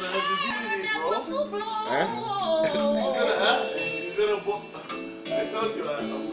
gonna have this, bro. Eh? You're gonna have, you're gonna, I told you, I,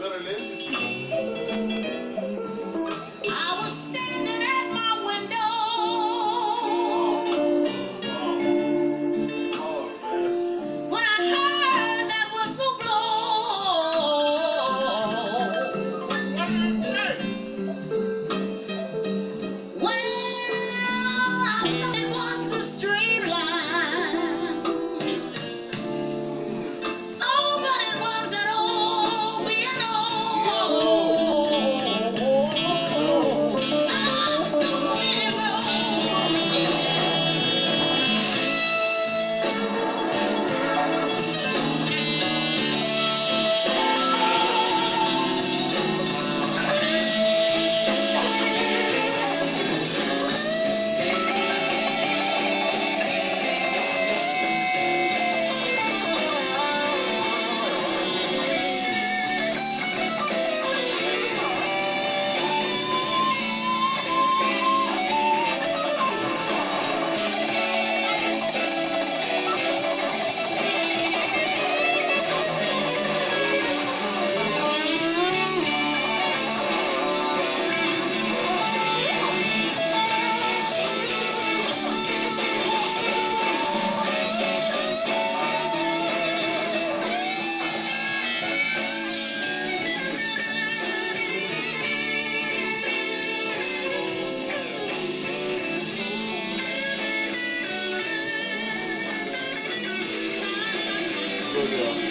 Yeah.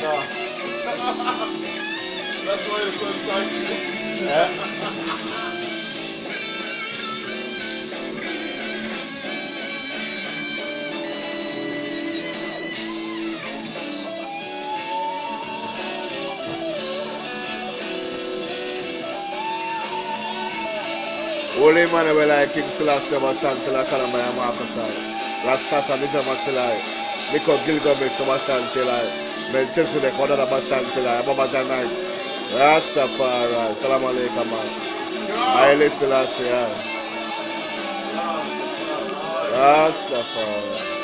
Know. That's why it's so exciting. Eh? Holy man, we like King Selassie Machantela Kalamaya Makasai. and Samita Machelai. Miko Gilgamesh Machantelai. Manchester the Corner Machantelai. Baba Janai. Rastafari. Salam alaikum. Haile Selassie. Rastafari.